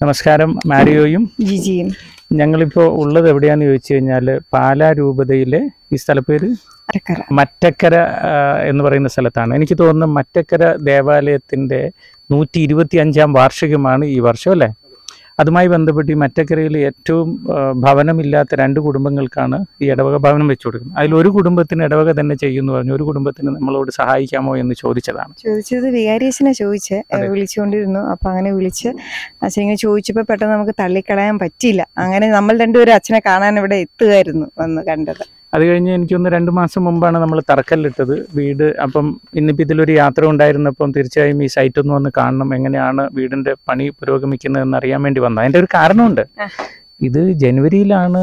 നമസ്കാരം മാരിയോയും. ജിജിയും. ഞങ്ങളിപ്പോൾ ഉള്ളത് എവിടെയാന്ന് ചോദിച്ചു കഴിഞ്ഞാൽ പാലാ രൂപതയിലെ ഈ സ്ഥലപ്പേര് മറ്റക്കര എന്ന് പറയുന്ന സ്ഥലത്താണ്. എനിക്ക് തോന്നുന്നു മറ്റക്കര ദേവാലയത്തിന്റെ നൂറ്റി ഇരുപത്തി അഞ്ചാം വാർഷികമാണ് ഈ വർഷം അല്ലേ? അതുമായി ബന്ധപ്പെട്ട് ഈ മറ്റക്കരയിൽ ഏറ്റവും ഭവനമില്ലാത്ത രണ്ട് കുടുംബങ്ങൾക്കാണ് ഈ ഇടവക ഭവനം വെച്ചു കൊടുക്കുന്നത്. അതിൽ ഒരു കുടുംബത്തിന് ഇടവക തന്നെ ചെയ്യുന്നു പറഞ്ഞു. ഒരു കുടുംബത്തിന് നമ്മളോട് സഹായിക്കാമോ എന്ന് ചോദിച്ചതാണ്. ചോദിച്ചത് വികാരിയച്ഛനെ ചോദിച്ച് വിളിച്ചുകൊണ്ടിരുന്നു. അപ്പൊ അങ്ങനെ വിളിച്ച് അച്ഛൻ ഇങ്ങനെ ചോദിച്ചപ്പോ പെട്ടെന്ന് നമുക്ക് തള്ളിക്കളയാൻ പറ്റിയില്ല. അങ്ങനെ നമ്മൾ രണ്ടുപേരും അച്ഛനെ കാണാൻ ഇവിടെ എത്തുകയായിരുന്നു വന്ന് കണ്ടത്. അത് കഴിഞ്ഞ് എനിക്കൊന്ന് രണ്ട് മാസം മുമ്പാണ് നമ്മൾ തറക്കല്ലിട്ടത്. വീട് അപ്പം ഇന്നിപ്പോൾ ഇതിലൊരു യാത്ര ഉണ്ടായിരുന്നപ്പം തീർച്ചയായും ഈ സൈറ്റ് ഒന്ന് വന്ന് കാണണം. എങ്ങനെയാണ് വീടിന്റെ പണി പുരോഗമിക്കുന്നതെന്ന് അറിയാൻ വേണ്ടി വന്നത് അതിന്റെ ഒരു കാരണമുണ്ട്. ഇത് ജനുവരിയിലാണ്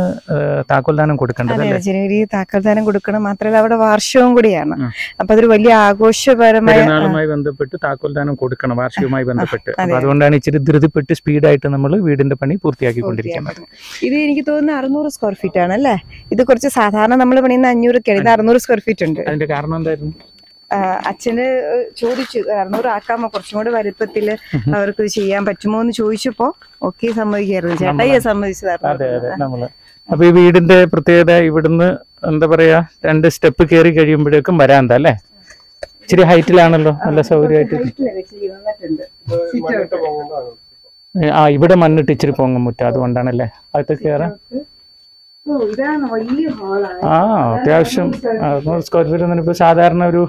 താക്കോൽദാനം കൊടുക്കേണ്ടത് ജനുവരി താക്കോൽദാനം കൊടുക്കണം. മാത്രമല്ല അവിടെ വാർഷികവും കൂടിയാണ്. അപ്പൊ അതൊരു വലിയ ആഘോഷപരമായ പെരുന്നാളുമായി ബന്ധപ്പെട്ട് താക്കോൽദാനം കൊടുക്കണം വാർഷികവുമായി ബന്ധപ്പെട്ട്. അതുകൊണ്ടാണ് ഇച്ചിരി ധൃതിപ്പെട്ട് സ്പീഡായിട്ട് നമ്മൾ വീടിന്റെ പണി പൂർത്തിയാക്കിക്കൊണ്ടിരിക്കുന്നത്. ഇത് എനിക്ക് തോന്നുന്നു അറുന്നൂറ് സ്ക്വയർ ഫീറ്റ് ആണ് അല്ലേ ഇത് കുറച്ച് സാധാരണ നമ്മൾ പണിയുന്ന അഞ്ഞൂറ് കിടന്ന് അറുന്നൂറ് സ്ക്വയർ ഫീറ്റ് ഉണ്ട്. അതിന്റെ കാരണം എന്തായിരുന്നു? അച്ഛന് ചോദിച്ചു അറുന്നൂറ് ആക്കാമോ കുറച്ചും കൂടെ വലുപ്പത്തിൽ അവർക്ക് ചെയ്യാൻ പറ്റുമോ എന്ന് ചോദിച്ചപ്പോ ഓക്കെ സമ്മതിക്കായിരുന്നു. ചേട്ടായി സമ്മതിച്ചു അതെ അതെ അപ്പൊ ഈ വീടിന്റെ പ്രത്യേകത ഇവിടുന്ന് എന്താ പറയാ രണ്ട് സ്റ്റെപ്പ് കയറി കഴിയുമ്പോഴേക്കും വരാന്ത അല്ലേ? ഇച്ചിരി ഹൈറ്റിലാണല്ലോ നല്ല സൗകര്യമായിട്ട്. ആ ഇവിടെ മണ്ണിട്ട് ഇച്ചിരി പൊങ്ങും മുറ്റ അതുകൊണ്ടാണല്ലേ? അകത്ത് കയറാം ഇതാണ് വലിയ ഹാളാണ് ആ. അത്യാവശ്യം. അറുന്നൂറ് സ്ക്വയർ ഫീറ്റ് സാധാരണ ഒരു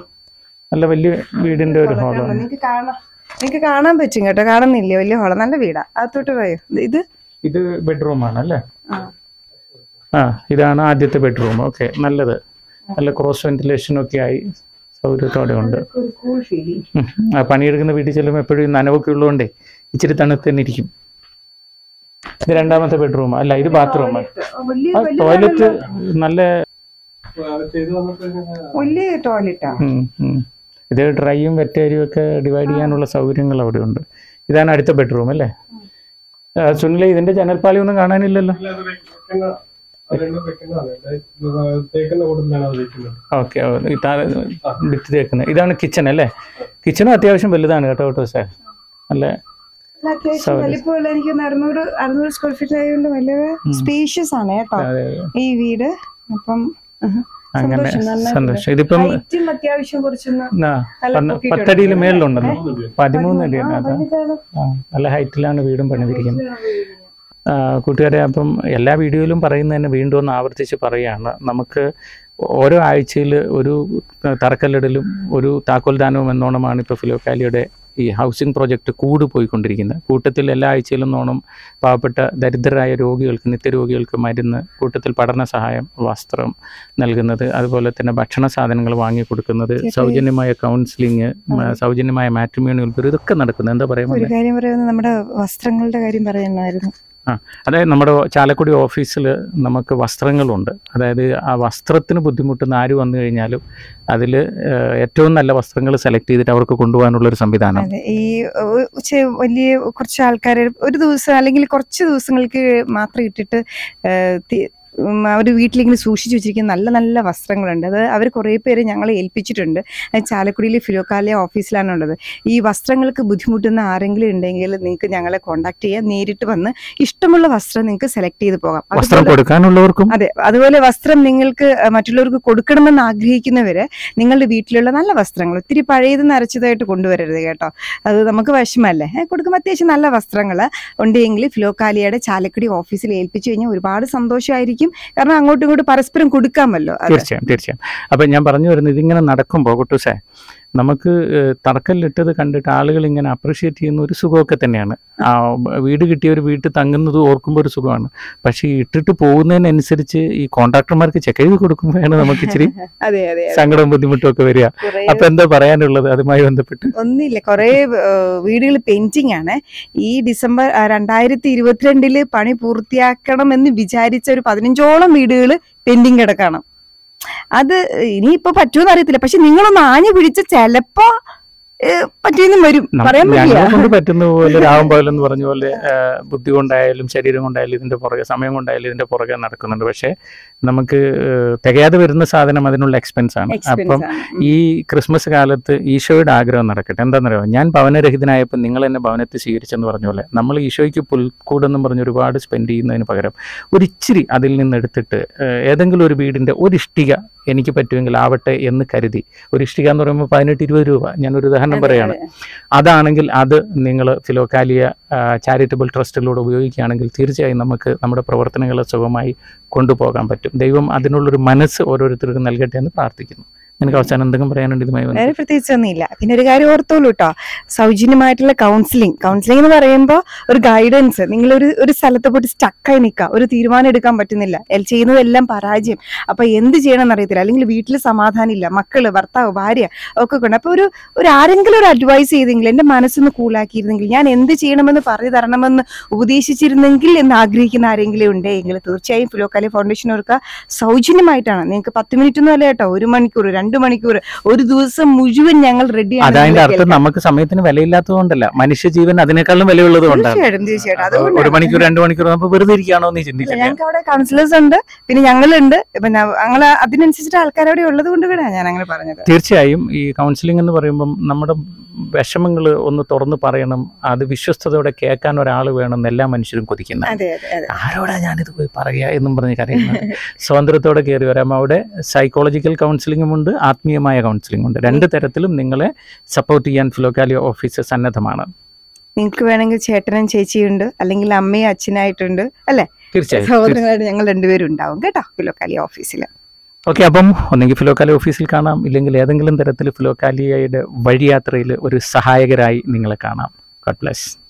നല്ല വലിയ വീടിന്റെ ഒരു ഹോളാണ്. നിങ്ങക്ക് കാണാം നിങ്ങക്ക് കാണാൻ പറ്റും കേട്ടോ. കാണുന്നില്ല? വലിയ ഹോള. നല്ല വീടാ. അകത്തോട്ട് പോയോ? ഇത് ഇത്? ബെഡ്റൂം ആണ് അല്ലേ? ആ. ആ ഇതാണ് ആദ്യത്തെ ബെഡ്റൂം ഓക്കെ നല്ലത്. നല്ല ക്രോസ് വെന്റിലേഷൻ ഒക്കെ ആയി സൗകര്യത്തോടെ ഉണ്ട്. ആ പണിയെടുക്കുന്ന വീട്ടിൽ ചെല്ലുമ്പോൾ എപ്പോഴും ഈ നനവൊക്കെ ഉള്ളതുകൊണ്ടേ ഇച്ചിരി തണുത്ത് തന്നെ ഇരിക്കും. ഇത് രണ്ടാമത്തെ ബെഡ്റൂം അല്ല ഇത് ബാത്റൂം വലിയ ടോയ്ലറ്റ് നല്ല വലിയ ടോയ്ലറ്റാ. ഇത് ഡ്രൈയും വെറ്റേരിയും ഒക്കെ ഡിവൈഡ് ചെയ്യാനുള്ള സൗകര്യങ്ങൾ അവിടെ ഉണ്ട് ഇതാണ് അടുത്ത ബെഡ്റൂം അല്ലേ? സുനില ഇതിന്റെ ജനൽപ്പാളി ഒന്നും കാണാനില്ലല്ലോ? ഓക്കെ ഭിത്തി തേക്കുന്നത്. ഇതാണ് കിച്ചൺ അല്ലേ? കിച്ചണും അത്യാവശ്യം വലുതാണ് കേട്ടോ കേട്ടോ സാർ നല്ല എനിക്ക് അറുന്നൂറ് അറുന്നൂറ് സ്ക്വയർ ഫീറ്റ് ആയതുകൊണ്ട് വലിയ സ്പേഷ്യസ് ആണ് കേട്ടോ ഈ വീട്. അപ്പം. അങ്ങനെ സന്തോഷം, ഇതിപ്പം. പത്തടിയിൽ മേളിലുണ്ടല്ലോ. പതിമൂന്ന് അടിയാണ് അതാ. നല്ല ഹൈറ്റിലാണ് വീടും പണിതിരിക്കുന്നത്. കൂട്ടുകാരെ അപ്പം എല്ലാ വീഡിയോയിലും പറയുന്നത് തന്നെ വീണ്ടും ഒന്ന് ആവർത്തിച്ച് പറയുകയാണ്. നമുക്ക് ഓരോ ആഴ്ചയിൽ ഒരു തറക്കല്ലിടലും ഒരു താക്കോൽദാനവും എന്നോണമാണ് ഇപ്പോൾ ഫിലോക്കാലിയുടെ ഈ ഹൗസിംഗ് പ്രോജക്റ്റ് കൂട് പോയിക്കൊണ്ടിരിക്കുന്നത്. കൂട്ടത്തിൽ എല്ലാ ആഴ്ചയിലും നോണം പാവപ്പെട്ട ദരിദ്രരായ രോഗികൾക്ക് നിത്യരോഗികൾക്ക് മരുന്ന് കൂട്ടത്തിൽ പഠന സഹായം വസ്ത്രം നൽകുന്നത് അതുപോലെ തന്നെ ഭക്ഷണ സാധനങ്ങൾ വാങ്ങി കൊടുക്കുന്നത് സൗജന്യമായ കൗൺസിലിംഗ് സൗജന്യമായ മാട്രിമോണിയൽ ഇതൊക്കെ നടക്കുന്നത്. എന്താ പറയുക നമ്മുടെ വസ്ത്രങ്ങളുടെ കാര്യം പറയുന്നായിരുന്നു ആ അതായത് നമ്മുടെ ചാലക്കുടി ഓഫീസിൽ നമുക്ക് വസ്ത്രങ്ങളുണ്ട്. അതായത് ആ വസ്ത്രത്തിന് ബുദ്ധിമുട്ടുന്ന ആര് വന്നു കഴിഞ്ഞാലും അതിൽ ഏറ്റവും നല്ല വസ്ത്രങ്ങൾ സെലക്ട് ചെയ്തിട്ട് അവർക്ക് കൊണ്ടുപോകാനുള്ള ഒരു സംവിധാനം. ഈ വലിയ കുറച്ച് ആൾക്കാർ ഒരു ദിവസം അല്ലെങ്കിൽ കുറച്ച് ദിവസങ്ങൾക്ക് മാത്രം ഇട്ടിട്ട് അവർ വീട്ടിലിങ്ങനെ സൂക്ഷിച്ചു വെച്ചിരിക്കുന്ന നല്ല നല്ല വസ്ത്രങ്ങളുണ്ട്. അത് അവർ കുറേ പേര് ഞങ്ങളെ ഏൽപ്പിച്ചിട്ടുണ്ട്. ചാലക്കുടിയിലെ ഫിലോക്കാലിയ ഓഫീസിലാണ് ഉള്ളത് ഈ വസ്ത്രങ്ങൾക്ക് ബുദ്ധിമുട്ടുന്ന ആരെങ്കിലും ഉണ്ടെങ്കിൽ നിങ്ങൾക്ക് ഞങ്ങളെ കോൺടാക്ട് ചെയ്യാം. നേരിട്ട് വന്ന് ഇഷ്ടമുള്ള വസ്ത്രം നിങ്ങൾക്ക് സെലക്ട് ചെയ്ത് പോകാം. വസ്ത്രം കൊടുക്കാനുള്ളവർക്കും? അതെ. അതുപോലെ വസ്ത്രം നിങ്ങൾക്ക് മറ്റുള്ളവർക്ക് കൊടുക്കണമെന്ന് ആഗ്രഹിക്കുന്നവര് നിങ്ങളുടെ വീട്ടിലുള്ള നല്ല വസ്ത്രങ്ങൾ ഒത്തിരി പഴയത് നരച്ചതായിട്ട് കൊണ്ടുവരരുത് കേട്ടോ. അത് നമുക്ക് വിഷമല്ലേ കൊടുക്കുമ്പോൾ അത്യാവശ്യം നല്ല വസ്ത്രങ്ങൾ ഉണ്ടെങ്കിൽ ഫിലോക്കാലിയയുടെ ചാലക്കുടി ഓഫീസിൽ ഏൽപ്പിച്ചു കഴിഞ്ഞാൽ ഒരുപാട് സന്തോഷമായിരിക്കും. കാരണം അങ്ങോട്ടും ഇങ്ങോട്ടും പരസ്പരം കൊടുക്കാമല്ലോ തീർച്ചയായും തീർച്ചയായും. അപ്പൊ ഞാൻ പറഞ്ഞു വരുന്നത് ഇതിങ്ങനെ നടക്കുമ്പോൾ കുട്ടൂസേ നമുക്ക് തറക്കല്ലിട്ടത് കണ്ടിട്ട് ആളുകൾ ഇങ്ങനെ അപ്രീഷിയേറ്റ് ചെയ്യുന്ന ഒരു സുഖമൊക്കെ തന്നെയാണ്. ആ വീട് കിട്ടിയ ഒരു വീട്ടിൽ തങ്ങുന്നത് ഓർക്കുമ്പോൾ ഒരു സുഖമാണ്. പക്ഷേ ഇട്ടിട്ട് പോകുന്നതിനനുസരിച്ച് ഈ കോൺട്രാക്ടർമാർക്ക് ചെക്ക് ചെയ്ത് കൊടുക്കുമ്പോഴാണ് നമുക്ക് ഇച്ചിരി സങ്കടവും ബുദ്ധിമുട്ടും ഒക്കെ വരിക. അപ്പൊ എന്താ പറയാനുള്ളത് അതുമായി ബന്ധപ്പെട്ട്? ഒന്നില്ല കുറെ വീടുകൾ പെയിന്റിംഗ് ആണ്. ഈ ഡിസംബർ രണ്ടായിരത്തി ഇരുപത്തിരണ്ടിൽ പണി പൂർത്തിയാക്കണം എന്ന് വിചാരിച്ച ഒരു പതിനഞ്ചോളം വീടുകൾ പെൻഡിങ് കിടക്കണം. അത് ഇനിയിപ്പോ പറ്റുമെന്ന് അറിയത്തില്ല. പക്ഷെ നിങ്ങളൊന്ന് ആഞ്ഞു പിടിച്ച് ചിലപ്പോ പറ്റിയെന്നും വരും. പറയാൻ കൊണ്ട് പറ്റുന്ന പോലെ രാവും പകലെന്ന് പറഞ്ഞ പോലെ ബുദ്ധി കൊണ്ടായാലും ശരീരം കൊണ്ടായാലും ഇതിന്റെ പുറകെ സമയം കൊണ്ടായാലും ഇതിന്റെ പുറകെ നടക്കുന്നുണ്ട്. പക്ഷെ നമുക്ക് തികയാതെ വരുന്ന സാധനം അതിനുള്ള എക്സ്പെൻസ് ആണ്. അപ്പം ഈ ക്രിസ്മസ് കാലത്ത് ഈശോയുടെ ആഗ്രഹം നടക്കട്ടെ. എന്താണെന്നറിയോ? ഞാൻ ഭവനരഹിതനായപ്പോൾ നിങ്ങൾ എന്നെ ഭവനത്തിൽ സ്വീകരിച്ചെന്ന് പറഞ്ഞ പോലെ നമ്മൾ ഈശോയ്ക്ക് പുൽക്കൂടെന്നും പറഞ്ഞ് ഒരുപാട് സ്പെൻഡ് ചെയ്യുന്നതിന് പകരം ഒരു ഇച്ചിരി അതിൽ നിന്ന് എടുത്തിട്ട് ഏതെങ്കിലും ഒരു വീടിന്റെ ഒരു ഇഷ്ടിക എനിക്ക് പറ്റുമെങ്കിൽ ആവട്ടെ എന്ന് കരുതി. ഒരു ഇഷ്ടിക എന്ന് പറയുമ്പോൾ പതിനെട്ട് ഇരുപത് രൂപ. ഞാനൊരു ഉദാഹരണം പറയുകയാണ് പറയാണ്. അതാണെങ്കിൽ അത് നിങ്ങൾ ഫിലോക്കാലിയ ചാരിറ്റബിൾ ട്രസ്റ്റിലൂടെ ഉപയോഗിക്കുകയാണെങ്കിൽ തീർച്ചയായും നമുക്ക് നമ്മുടെ പ്രവർത്തനങ്ങളെ സുഖമായി കൊണ്ടുപോകാൻ പറ്റും. ദൈവം അതിനുള്ളൊരു മനസ്സ് ഓരോരുത്തർക്കും നൽകട്ടെ എന്ന് പ്രാർത്ഥിക്കുന്നു. നിനക്ക് അവസാനം എന്തെങ്കിലും പറയാനുണ്ട് ഇതുമായി വേറെ? പ്രത്യേകിച്ചൊന്നുമില്ല. പിന്നെ ഒരു കാര്യം ഓർത്തോളൂ കേട്ടോ സൗജന്യമായിട്ടുള്ള കൗൺസിലിംഗ് കൗൺസിലിംഗ് എന്ന് പറയുമ്പോൾ ഒരു ഗൈഡൻസ് നിങ്ങൾ ഒരു ഒരു സ്ഥലത്ത് പോയിട്ട് സ്റ്റക്കായി നിൽക്കുക ഒരു തീരുമാനം എടുക്കാൻ പറ്റുന്നില്ല. ചെയ്യുന്നതെല്ലാം പരാജയം. അപ്പൊ എന്ത് ചെയ്യണമെന്ന് അറിയത്തില്ല. അല്ലെങ്കിൽ വീട്ടിൽ സമാധാനം ഇല്ല മക്കൾ ഭർത്താവ് ഭാര്യ ഒക്കെ കൊണ്ട്. അപ്പൊ ഒരു ഒരു ആരെങ്കിലും ഒരു അഡ്വൈസ് ചെയ്തെങ്കിൽ എന്റെ മനസ്സൊന്ന് കൂളാക്കിയിരുന്നെങ്കിൽ ഞാൻ എന്ത് ചെയ്യണമെന്ന് പറഞ്ഞു തരണമെന്ന് ഉപദേശിച്ചിരുന്നെങ്കിൽ എന്ന് ആഗ്രഹിക്കുന്ന ആരെങ്കിലും ഉണ്ടെങ്കിൽ തീർച്ചയായും ഫിലോക്കാലി ഫൗണ്ടേഷൻ ഓർക്കുക. സൗജന്യമായിട്ടാണ്. നിങ്ങൾക്ക് പത്ത് മിനിറ്റ് ഒന്നും അല്ല കേട്ടോ. ഒരു മണിക്കൂർ മണിക്കൂർ. ഒരു ദിവസം മുഴുവൻ ഞങ്ങൾ റെഡി അതായത് അർത്ഥം. നമുക്ക് സമയത്തിന് വിലയില്ലാത്തതുകൊണ്ടല്ല. മനുഷ്യജീവൻ അതിനേക്കാളും വിലയുള്ളത് തീർച്ചയായിട്ടും തീർച്ചയായിട്ടും. ഒരു മണിക്കൂർ രണ്ട് മണിക്കൂർ നമുക്ക് വെറുതെ ഇരിക്കുകയാണോ എന്ന് ചിന്തിച്ചില്ല. ഞങ്ങൾക്ക് അവിടെ കൗൺസിലേഴ്സ് ഉണ്ട്. പിന്നെ ഞങ്ങളുണ്ട്. പിന്നെ ഞങ്ങൾ അതിനനുസരിച്ചിട്ട് ആൾക്കാർ അവിടെ ഉള്ളത് കൊണ്ട് കൂടെയാണ് ഞാൻ അങ്ങനെ പറഞ്ഞത്. തീർച്ചയായും ഈ കൗൺസിലിംഗ് എന്ന് പറയുമ്പോൾ നമ്മുടെ വിഷമങ്ങൾ ഒന്ന് തുറന്ന് പറയണം അത് വിശ്വസ്തയോടെ കേൾക്കാൻ ഒരാൾ വേണം എല്ലാ മനുഷ്യരും കൊതിക്കുന്നത് ആരോടാ ഞാനിത് പോയി പറയുക എന്നും പറഞ്ഞ് കരയുന്നത്? സ്വാതന്ത്ര്യത്തോടെ കയറി വരാം. അവിടെ സൈക്കോളജിക്കൽ കൗൺസിലിംഗും ഉണ്ട് ആത്മീയമായ കൗൺസിലിംഗും ഉണ്ട്. രണ്ട് തരത്തിലും നിങ്ങളെ സപ്പോർട്ട് ചെയ്യാൻ ഫിലോക്കാലി ഓഫീസ് സന്നദ്ധമാണ്. നിങ്ങൾക്ക് വേണമെങ്കിൽ ചേട്ടനും ചേച്ചിയുണ്ട് അല്ലെങ്കിൽ അമ്മയും അച്ഛനായിട്ടുണ്ട് അല്ലേ? തീർച്ചയായും സഹോദരങ്ങളായിട്ട് ഞങ്ങൾ രണ്ടുപേരും ഉണ്ടാവും കേട്ടോ ഫിലോക്കാലി ഓഫീസിൽ ഓക്കെ അപ്പം ഒന്നെങ്കിൽ ഫിലോക്കാലി ഓഫീസിൽ കാണാം. ഇല്ലെങ്കിൽ ഏതെങ്കിലും തരത്തിൽ ഫിലോക്കാലിയയുടെ വഴിയാത്രയിൽ ഒരു സഹായകരായി നിങ്ങളെ കാണാം. God bless